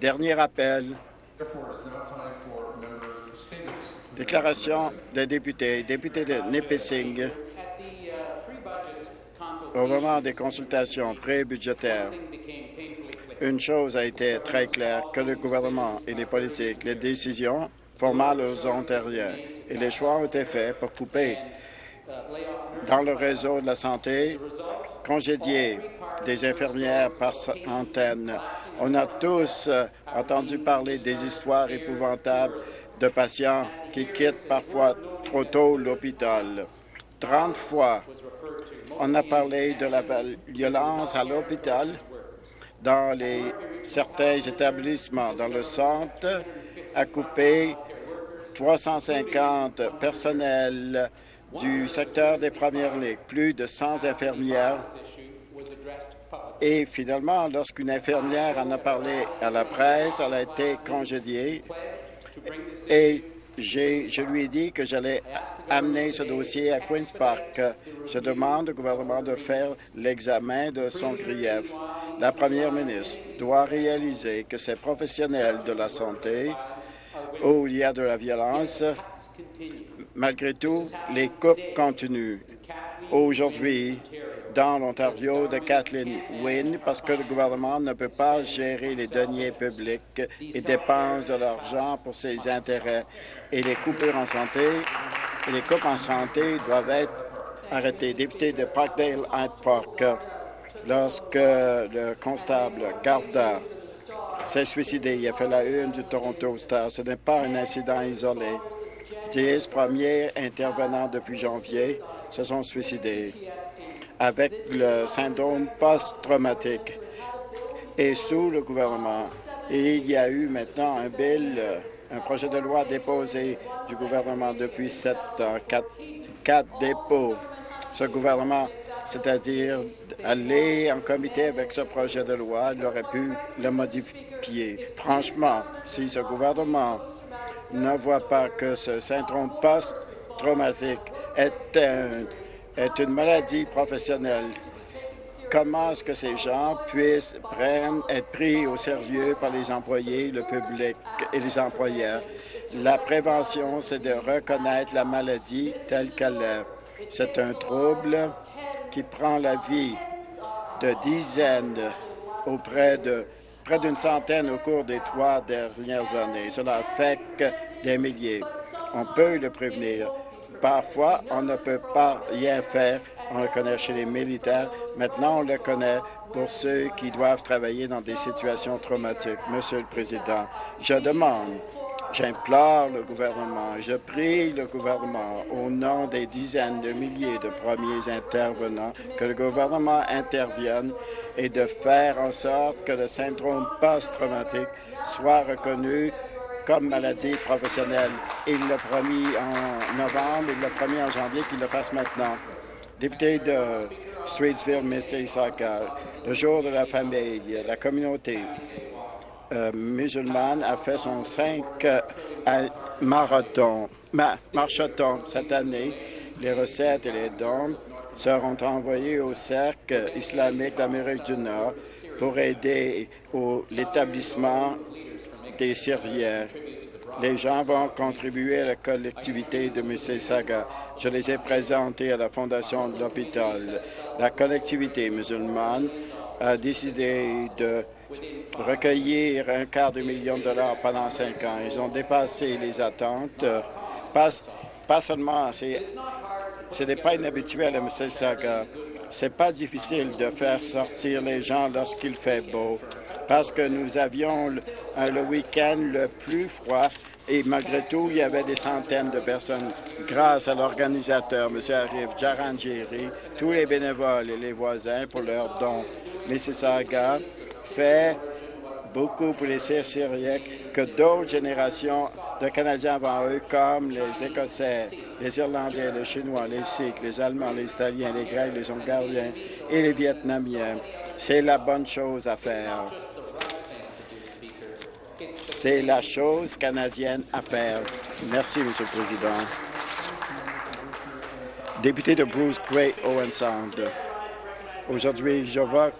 Dernier appel. Déclaration des députés. Député de Nipissing, au moment des consultations pré-budgétaires, une chose a été très claire, que le gouvernement et les politiques, les décisions font mal aux Ontariens et les choix ont été faits pour couper dans le réseau de la santé, congédier des infirmières par antenne. On a tous euh, entendu parler des histoires épouvantables de patients qui quittent parfois trop tôt l'hôpital. 30 fois, on a parlé de la violence à l'hôpital dans certains établissements. Dans le centre, a coupé 350 personnels du secteur des premières ligues, plus de 100 infirmières. Et finalement, lorsqu'une infirmière en a parlé à la presse, elle a été congédiée et je lui ai dit que j'allais amener ce dossier à Queen's Park. Je demande au gouvernement de faire l'examen de son grief. La première ministre doit réaliser que ces professionnels de la santé où il y a de la violence, malgré tout, les coupes continuent. Aujourd'hui, dans l'Ontario de Kathleen Wynne, parce que le gouvernement ne peut pas gérer les deniers publics et dépense de l'argent pour ses intérêts. Et les coupures en santé, et les coupes en santé doivent être arrêtées. Député de Parkdale Hyde Park, lorsque le constable Garda s'est suicidé. Il a fait la une du Toronto Star. Ce n'est pas un incident isolé. Dix premiers intervenants depuis janvier se sont suicidés avec le syndrome post-traumatique. Et sous le gouvernement, il y a eu maintenant un bill, un projet de loi déposé du gouvernement depuis sept ans, quatre, quatre dépôts. Ce gouvernement c'est-à-dire aller en comité avec ce projet de loi, il aurait pu le modifier. Franchement, si ce gouvernement ne voit pas que ce syndrome post-traumatique est, est une maladie professionnelle, comment est-ce que ces gens puissent prendre, être pris au sérieux par les employés, le public et les employeurs? La prévention, c'est de reconnaître la maladie telle qu'elle est. C'est un trouble qui prend la vie de dizaines auprès de près d'une centaine au cours des trois dernières années. Cela affecte des milliers. On peut le prévenir. Parfois, on ne peut pas rien faire. On le connaît chez les militaires. Maintenant, on le connaît pour ceux qui doivent travailler dans des situations traumatiques. Monsieur le Président, je demande J'implore le gouvernement, je prie le gouvernement, au nom des dizaines de milliers de premiers intervenants, que le gouvernement intervienne et de faire en sorte que le syndrome post-traumatique soit reconnu comme maladie professionnelle. Il l'a promis en novembre, il l'a promis en janvier, qu'il le fasse maintenant. Député de Streetsville, Mississauga, le jour de la famille, la communauté euh, musulmane a fait son 5 euh, marathon, marchathon cette année. Les recettes et les dons seront envoyés au Cercle islamique d'Amérique du Nord pour aider l'établissement des. Les gens vont contribuer à la collectivité de Mississauga. Je les ai présentés à la Fondation de l'hôpital. La collectivité musulmane a décidé de recueillir un quart de million de dollars pendant cinq ans. Ils ont dépassé les attentes. Pas, pas seulement, ce n'est pas inhabituel à Mississauga. C'est pas difficile de faire sortir les gens lorsqu'il fait beau, parce que nous avions le, week-end le plus froid et malgré tout, il y avait des centaines de personnes grâce à l'organisateur, M. Arif Jarangiri, tous les bénévoles et les voisins pour leurs dons. Mississauga fait beaucoup pour les Syriens que d'autres générations de Canadiens avant eux, comme les Écossais, les Irlandais, les Chinois, les Sikhs, les Allemands, les Italiens, les Grecs, les Hongariens et les Vietnamiens. C'est la bonne chose à faire. C'est la chose canadienne à faire. Merci, Monsieur le Président. Député de Bruce Gray Owen Sound. Aujourd'hui, je vois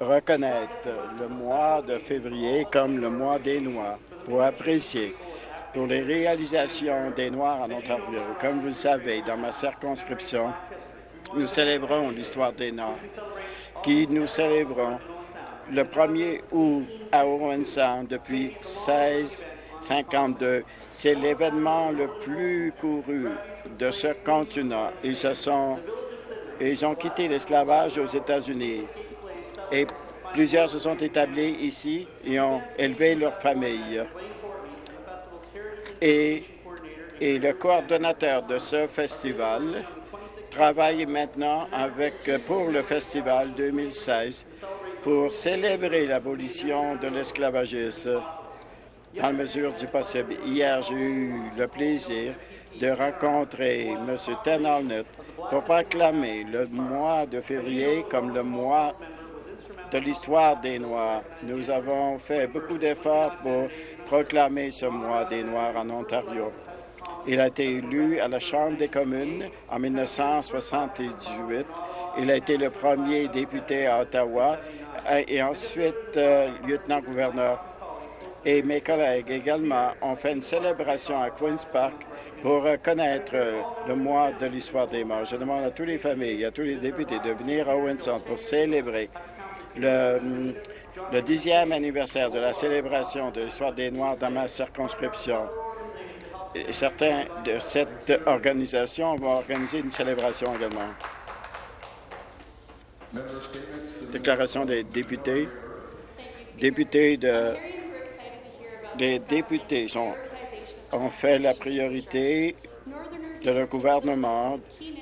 reconnaître le mois de février comme le mois des Noirs pour apprécier pour les réalisations des Noirs en Ontario. Comme vous le savez, dans ma circonscription, nous célébrons l'histoire des Noirs, qui nous célébrons le 1er août à Owen Sound depuis 1652. C'est l'événement le plus couru de ce continent. Ils se sont ils ont quitté l'esclavage aux États-Unis et plusieurs se sont établis ici et ont élevé leur famille. Et, et le coordonnateur de ce festival travaille maintenant avec, pour le festival 2016 pour célébrer l'abolition de l'esclavagisme dans la mesure du possible. Hier, j'ai eu le plaisir de rencontrer M. Ten pour proclamer le mois de février comme le mois de l'histoire des Noirs. Nous avons fait beaucoup d'efforts pour proclamer ce mois des Noirs en Ontario. Il a été élu à la Chambre des communes en 1978. Il a été le premier député à Ottawa et ensuite euh, lieutenant-gouverneur. Et mes collègues également ont fait une célébration à Queen's Park pour reconnaître le mois de l'histoire des morts. Je demande à toutes les familles, à tous les députés de venir à Windsor pour célébrer le dixième anniversaire de la célébration de l'histoire des Noirs dans ma circonscription. Certains de cette organisation vont organiser une célébration également. Déclaration des députés. Députés de, les députés ont fait la priorité de leur gouvernement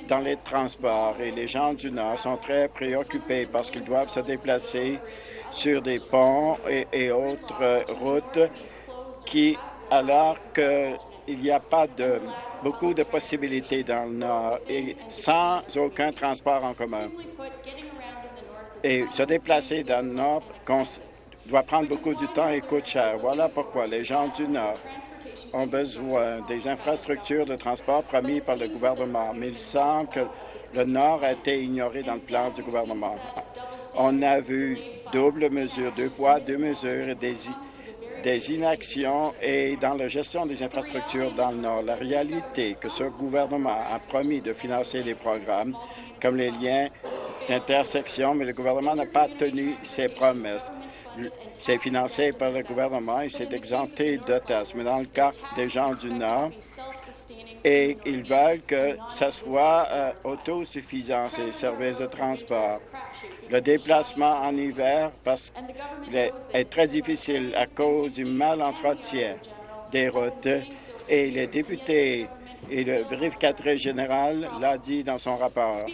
dans les transports et les gens du Nord sont très préoccupés parce qu'ils doivent se déplacer sur des ponts et, autres routes qui, alors qu'il n'y a pas de beaucoup de possibilités dans le Nord et sans aucun transport en commun. Et se déplacer dans le Nord doit prendre beaucoup de temps et coûte cher. Voilà pourquoi les gens du Nord ont besoin des infrastructures de transport promis par le gouvernement, mais il semble que le Nord a été ignoré dans le plan du gouvernement. On a vu double mesure, deux poids, deux mesures et des, des inactions et dans la gestion des infrastructures dans le Nord. La réalité que ce gouvernement a promis de financer des programmes comme les liens d'intersection, mais le gouvernement n'a pas tenu ses promesses. C'est financé par le gouvernement et c'est exempté de taxes. Mais dans le cas des gens du Nord, et ils veulent que ce soit euh, autosuffisant, ces services de transport. Le déplacement en hiver parce, est, très difficile à cause du mal entretien des routes et les députés et le vérificateur général l'a dit dans son rapport.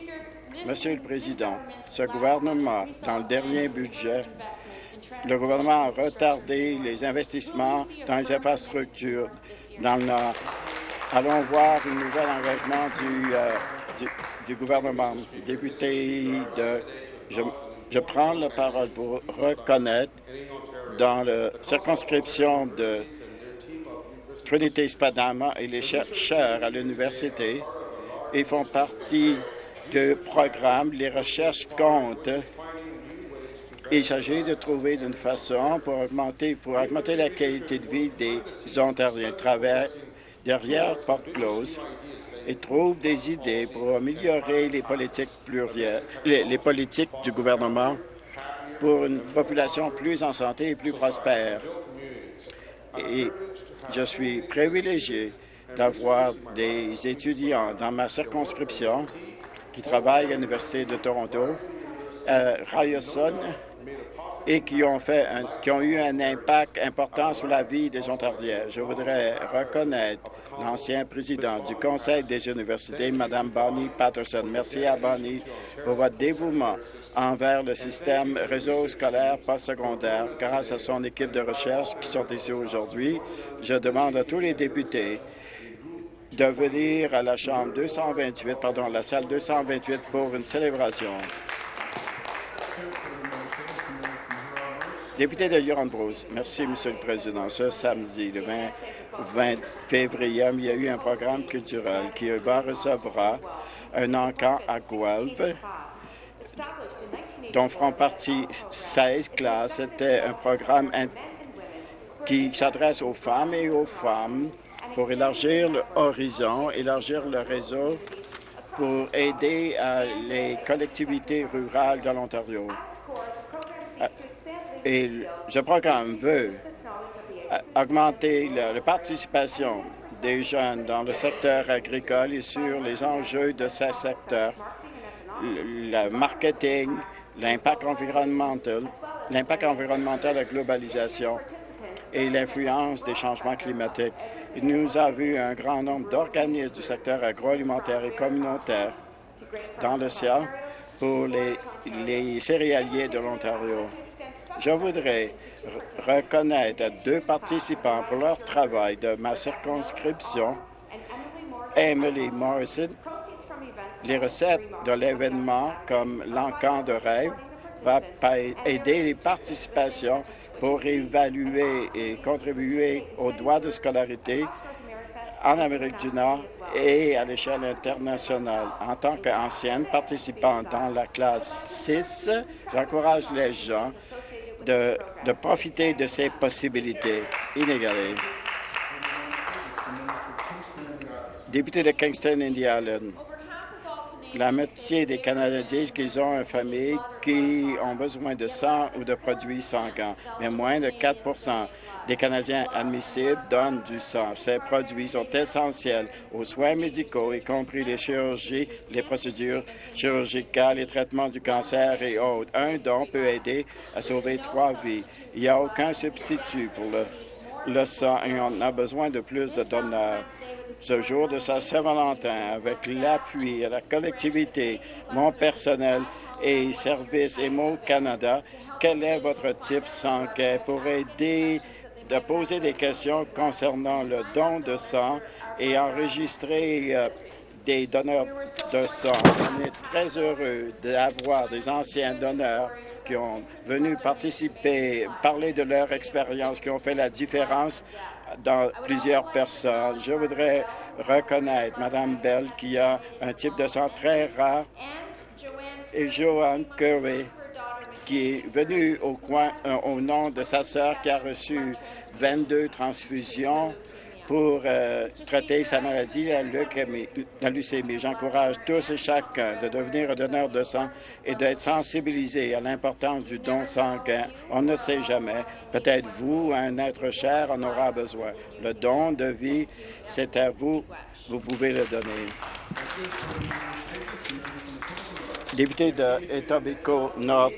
Monsieur le Président, ce gouvernement, dans le dernier budget, le gouvernement a retardé les investissements dans les infrastructures dans le Nord. Allons voir un nouvel engagement du, euh, du, gouvernement. Député de... Je, je prends la parole pour reconnaître dans la circonscription de Trinity Spadama et les chercheurs à l'université. Ils font partie du programme Les recherches comptent il s'agit de trouver une façon pour augmenter, pour augmenter la qualité de vie des Ontariens. Derrière porte close et trouve des idées pour améliorer les politiques plurielles, les, politiques du gouvernement pour une population plus en santé et plus prospère. Et je suis privilégié d'avoir des étudiants dans ma circonscription qui travaillent à l'Université de Toronto, à Ryerson, et qui ont, fait qui ont eu un impact important sur la vie des Ontariens. Je voudrais reconnaître l'ancien président du Conseil des universités, Mme Bonnie Patterson. Merci à Bonnie pour votre dévouement envers le système réseau scolaire postsecondaire grâce à son équipe de recherche qui sont ici aujourd'hui. Je demande à tous les députés de venir à la chambre 228, pardon, la salle 228 pour une célébration. Député de Huron-Bruce, merci, Monsieur le Président. Ce samedi, le 20, février, il y a eu un programme culturel qui va recevoir un encamp à Guelph dont feront partie 16 classes. C'était un programme qui s'adresse aux femmes et aux femmes pour élargir l'horizon, élargir le réseau pour aider les collectivités rurales de l'Ontario. Et ce programme veut augmenter la participation des jeunes dans le secteur agricole et sur les enjeux de ce secteur, le marketing, l'impact environnemental, l'impact environnemental de la globalisation et l'influence des changements climatiques. Il nous a vu un grand nombre d'organismes du secteur agroalimentaire et communautaire dans le ciel pour les céréaliers de l'Ontario. Je voudrais reconnaître deux participants pour leur travail de ma circonscription, Emily Morrison. Les recettes de l'événement, comme l'encan de rêve, va aider les participations pour évaluer et contribuer aux droits de scolarité en Amérique du Nord et à l'échelle internationale. En tant qu'ancienne participante dans la classe 6, j'encourage les gens de, profiter de ces possibilités inégalées. Député de Kingston, Indiana, la moitié des Canadiens disent qu'ils ont une famille qui ont besoin de sang ou de produits sanguins, mais moins de 4 des Canadiens admissibles donnent du sang. Ces produits sont essentiels aux soins médicaux, y compris les chirurgies, les procédures chirurgicales, les traitements du cancer et autres. Un don peut aider à sauver trois vies. Il n'y a aucun substitut pour le, le sang et on a besoin de plus de donneurs ce jour de Saint-Valentin avec l'appui à la collectivité, mon personnel et services EMO Canada. Quel est votre type sanguin pour aider de poser des questions concernant le don de sang et enregistrer euh, des donneurs de sang. On est très heureux d'avoir des anciens donneurs qui ont venu participer, parler de leur expérience, qui ont fait la différence dans plusieurs personnes. Je voudrais reconnaître Mme Bell qui a un type de sang très rare et Joanne Curry qui est venue au, coin, euh, au nom de sa sœur qui a reçu 22 transfusions pour euh, traiter sa maladie, la, leucémie. J'encourage tous et chacun de devenir donneur de sang et d'être sensibilisé à l'importance du don sanguin. On ne sait jamais. Peut-être vous, un être cher, en aura besoin. Le don de vie, c'est à vous. Vous pouvez le donner. Député de Etobicoke Nord.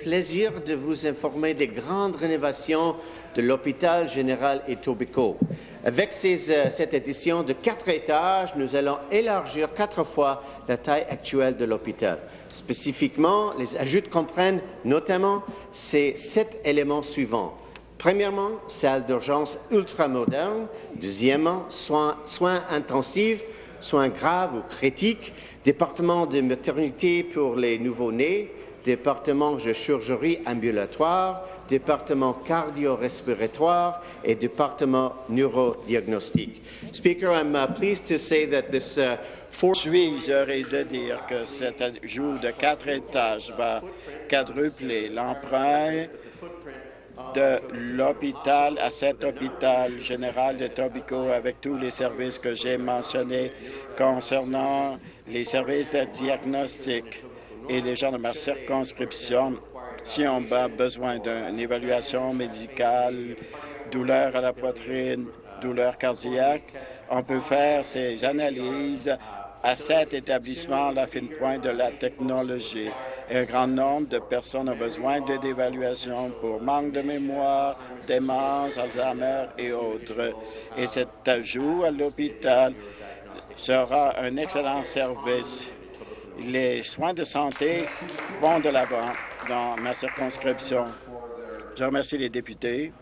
Plaisir de vous informer des grandes rénovations de l'hôpital général Etobicoke. Avec euh, cette édition de quatre étages, nous allons élargir quatre fois la taille actuelle de l'hôpital. Spécifiquement, les ajouts comprennent notamment ces sept éléments suivants. Premièrement, salle d'urgence ultramoderne. Deuxièmement, soins, soins intensifs, soins graves ou critiques, département de maternité pour les nouveau-nés, département de chirurgie ambulatoire, département cardio-respiratoire et département neurodiagnostique. Speaker, I'm uh, pleased to say that this uh, four... suis heureux de dire que cet ajout de quatre étages va quadrupler l'emprunt de l'hôpital à cet hôpital général de Tobico avec tous les services que j'ai mentionnés concernant les services de diagnostic et les gens de ma circonscription si on a besoin d'une évaluation médicale, douleur à la poitrine, douleur cardiaque, on peut faire ces analyses à cet établissement la fine de la technologie. un grand nombre de personnes ont besoin d'évaluation pour manque de mémoire, démence, Alzheimer et autres. Et cet ajout à l'hôpital sera un excellent service. Les soins de santé vont de l'avant dans ma circonscription. Je remercie les députés.